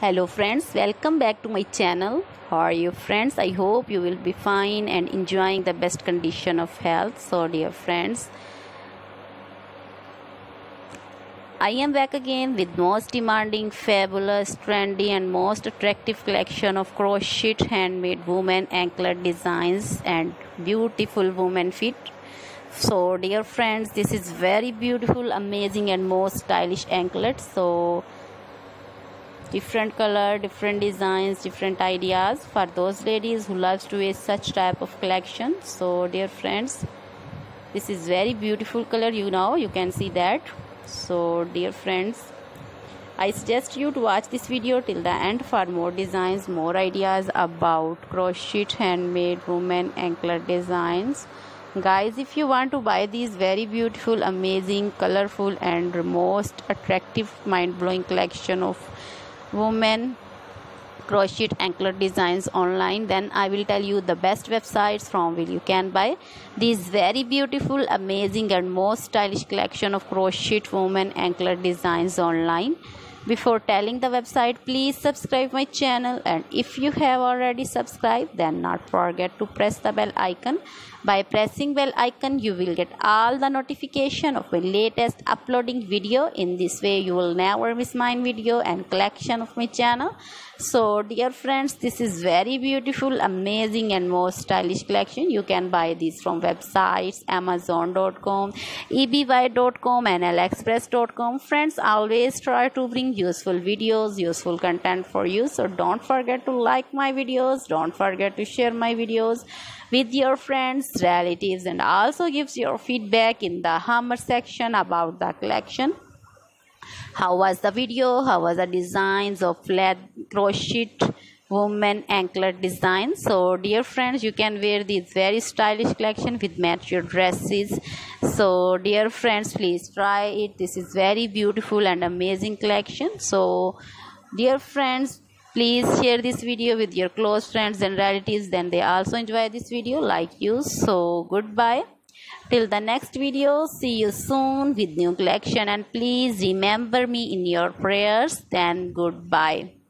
hello friends welcome back to my channel how are you friends i hope you will be fine and enjoying the best condition of health so dear friends I am back again with most demanding, fabulous, trendy and most attractive collection of crochet handmade women anklet designs and beautiful women feet. So dear friends, this is very beautiful, amazing and most stylish anklet. So different color different designs different ideas. For those ladies who loves to wear such type of collection so dear friends this is very beautiful color you know you can see that. So dear friends I suggest you to watch this video till the end for more designs more ideas about crochet handmade women anklet designs. Guys if you want to buy these very beautiful amazing colorful and most attractive mind-blowing collection of women crochet anklet designs online then i will tell you the best websites from where you can buy. These very beautiful amazing and most stylish collection of crochet women anklet designs online before telling the website please subscribe my channel. And if you have already subscribed then not forget to press the bell icon. By pressing bell icon you will get all the notification of my latest uploading video. In this way you will never miss my video and collection of my channel. So dear friends this is very beautiful amazing and most stylish collection. You can buy these from websites amazon.com ebay.com and aliexpress.com friends always try to bring useful videos useful content for you. So don't forget to like my videos. Don't forget to share my videos with your friends relatives and also gives your feedback in the hammer section about the collection. How was the video? How was the designs of flat crochet woman anklet design. So dear friends you can wear this very stylish collection with match your dresses. So dear friends please try it. This is very beautiful and amazing collection. So dear friends please share this video with your close friends and relatives. Then they also enjoy this video. Like you. So goodbye. Till the next video. See you soon with new collection. And please remember me in your prayers. Then goodbye